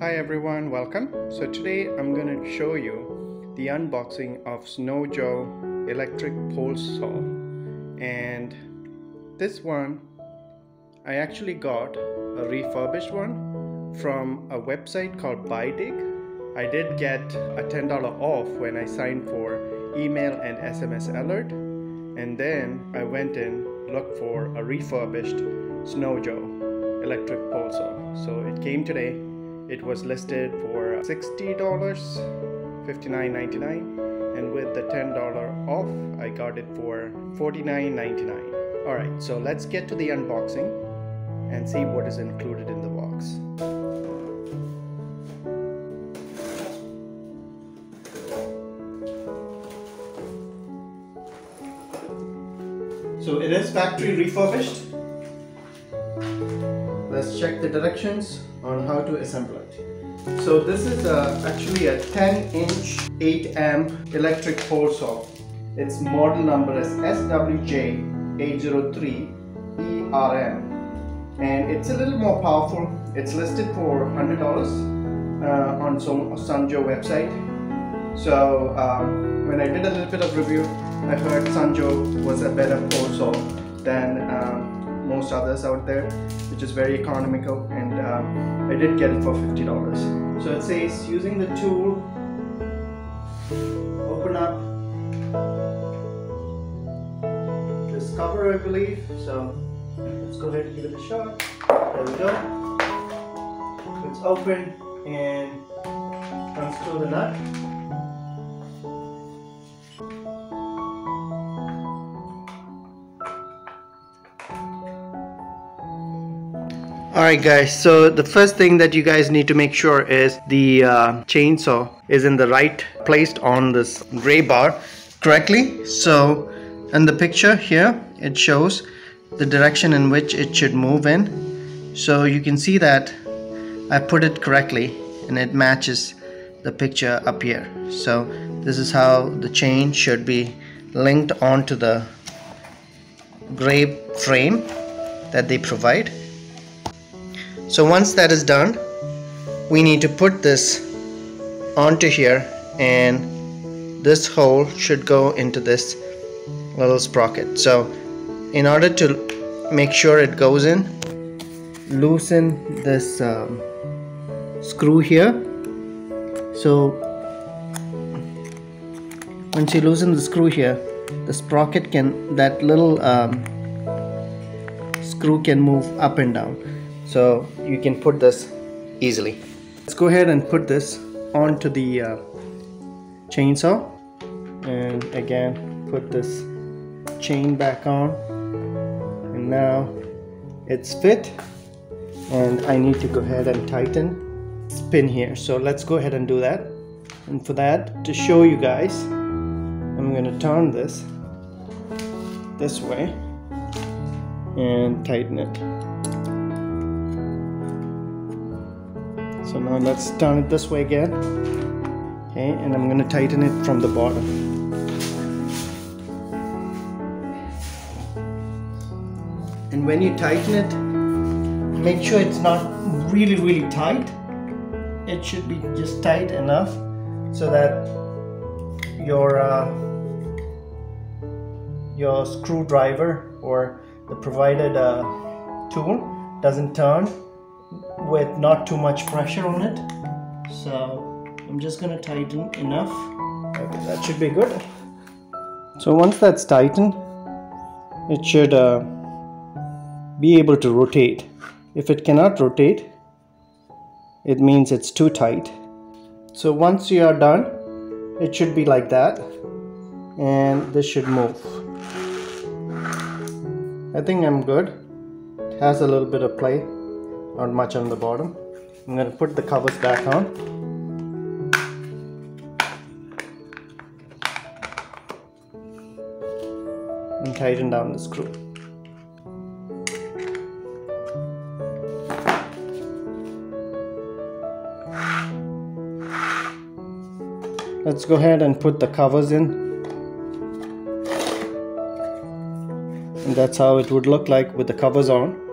Hi everyone, welcome. So today I'm going to show you the unboxing of Snow Joe electric pole saw and this one I actually got a refurbished one from a website called Buydig. I did get a $10 off when I signed for email and SMS alert and then I went and looked for a refurbished Snow Joe electric pole saw. So it came today it was listed for $60 $59.99 and with the $10 off I got it for $49.99 alright so let's get to the unboxing and see what is included in the box. So it is factory refurbished check the directions on how to assemble it. So this is uh, actually a 10 inch 8 amp electric pole saw. Its model number is SWJ803ERM and it's a little more powerful. It's listed for $100 uh, on some Sun Joe website. So um, when I did a little bit of review, I heard Sun Joe was a better pole saw than um, most others out there which is very economical and uh, I did get it for $50 so it says using the tool open up this cover I believe. So let's go ahead and give it a shot. There we go. It's open and unscrew the nut Alright guys, so the first thing that you guys need to make sure is the uh, chainsaw is in the right placed on this gray bar correctly. So in the picture here, it shows the direction in which it should move in. So you can see that I put it correctly and it matches the picture up here. So this is how the chain should be linked onto the gray frame that they provide so once that is done we need to put this onto here and this hole should go into this little sprocket. So in order to make sure it goes in loosen this um, screw here. So once you loosen the screw here the sprocket can that little um, screw can move up and down so you can put this easily. Let's go ahead and put this onto the uh, chainsaw. And again put this chain back on. And now it's fit. And I need to go ahead and tighten spin here. So let's go ahead and do that. And for that to show you guys I'm gonna turn this this way and tighten it so now let's turn it this way again. Okay and I'm gonna tighten it from the bottom. And when you tighten it make sure it's not really really tight. It should be just tight enough so that your uh, your screwdriver or the provided uh, tool doesn't turn with not too much pressure on it. So I'm just gonna tighten enough. Okay, that should be good. So once that's tightened it should uh, be able to rotate. If it cannot rotate it means it's too tight. So once you are done it should be like that and this should move. I think I'm good. It has a little bit of play not much on the bottom. I'm going to put the covers back on. And tighten down the screw. Let's go ahead and put the covers in. And that's how it would look like with the covers on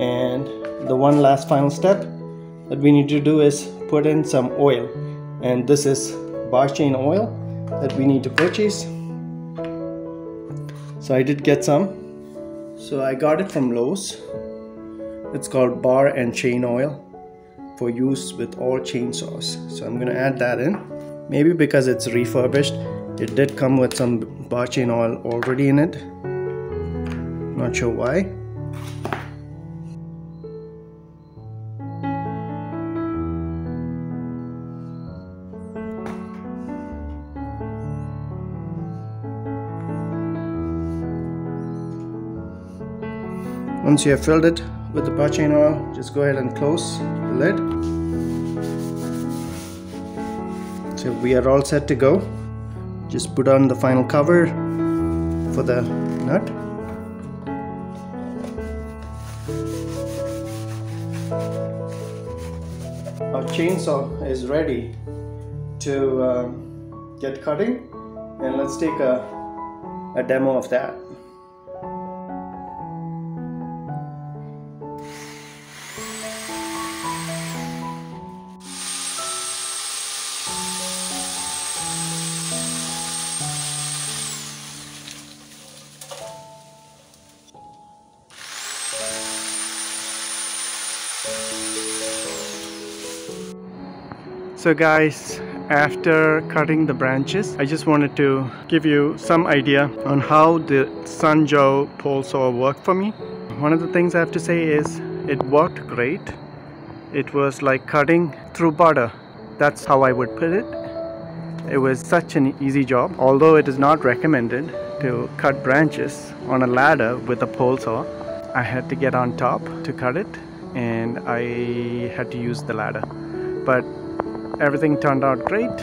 and the one last final step that we need to do is put in some oil. And this is bar chain oil that we need to purchase. So I did get some. So I got it from Lowe's. It's called bar and chain oil for use with all chainsaws so I'm gonna add that in. Maybe because it's refurbished it did come with some bar chain oil already in it. Not sure why Once you have filled it with the chain oil, just go ahead and close the lid. So we are all set to go. Just put on the final cover for the nut. Our chainsaw is ready to um, get cutting and let's take a, a demo of that. So guys, after cutting the branches, I just wanted to give you some idea on how the Sun Joe pole saw worked for me. One of the things I have to say is it worked great. It was like cutting through butter. That's how I would put it. It was such an easy job. Although it is not recommended to cut branches on a ladder with a pole saw, I had to get on top to cut it and I had to use the ladder. But everything turned out great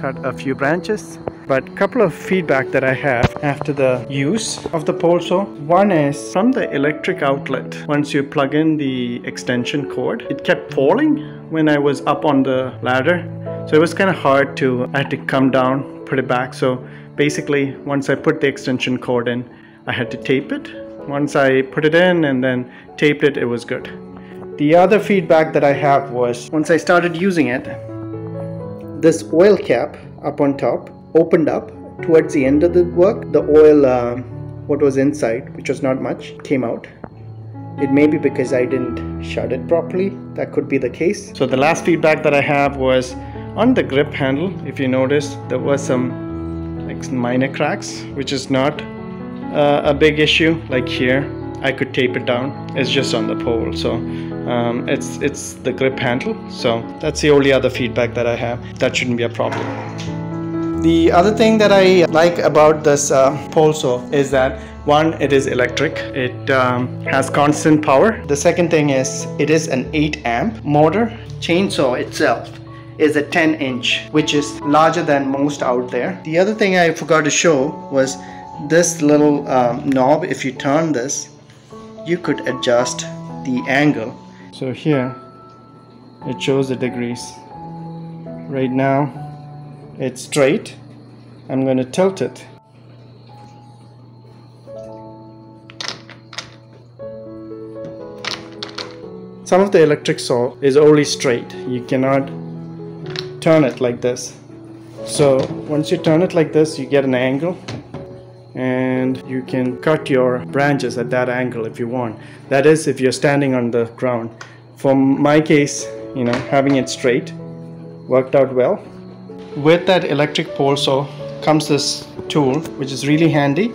cut a few branches but a couple of feedback that I have after the use of the pole saw. One is from the electric outlet. Once you plug in the extension cord, it kept falling when I was up on the ladder. So it was kind of hard to, I had to come down, put it back. So basically, once I put the extension cord in, I had to tape it. Once I put it in and then taped it, it was good. The other feedback that I have was once I started using it, this oil cap up on top opened up. Towards the end of the work the oil uh, what was inside which was not much came out. It may be because I didn't shut it properly. That could be the case. So the last feedback that I have was on the grip handle if you notice there was some like minor cracks which is not uh, a big issue like here I could tape it down. It's just on the pole, so um, it's it's the grip handle. So that's the only other feedback that I have. That shouldn't be a problem. The other thing that I like about this uh, pole saw is that one, it is electric. It um, has constant power. The second thing is it is an 8 amp motor. Chainsaw itself is a 10 inch, which is larger than most out there. The other thing I forgot to show was this little um, knob. If you turn this, you could adjust the angle. So here it shows the degrees. Right now it's straight. I'm going to tilt it. Some of the electric saw is only straight. You cannot turn it like this. So once you turn it like this you get an angle and you can cut your branches at that angle if you want. That is if you're standing on the ground. For my case you know having it straight worked out well. With that electric pole saw comes this tool which is really handy.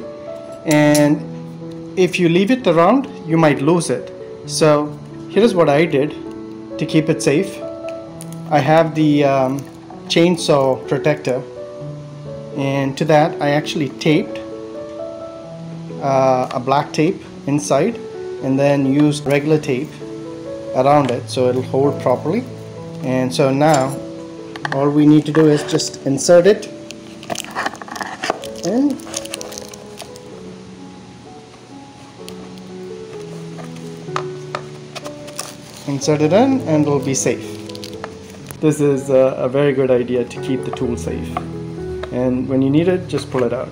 And if you leave it around you might lose it. So here's what I did to keep it safe. I have the um, chainsaw protector. And to that I actually taped uh, a black tape inside and then use regular tape around it so it'll hold properly. And so now all we need to do is just insert it in. Insert it in and it'll be safe. This is a, a very good idea to keep the tool safe. And when you need it just pull it out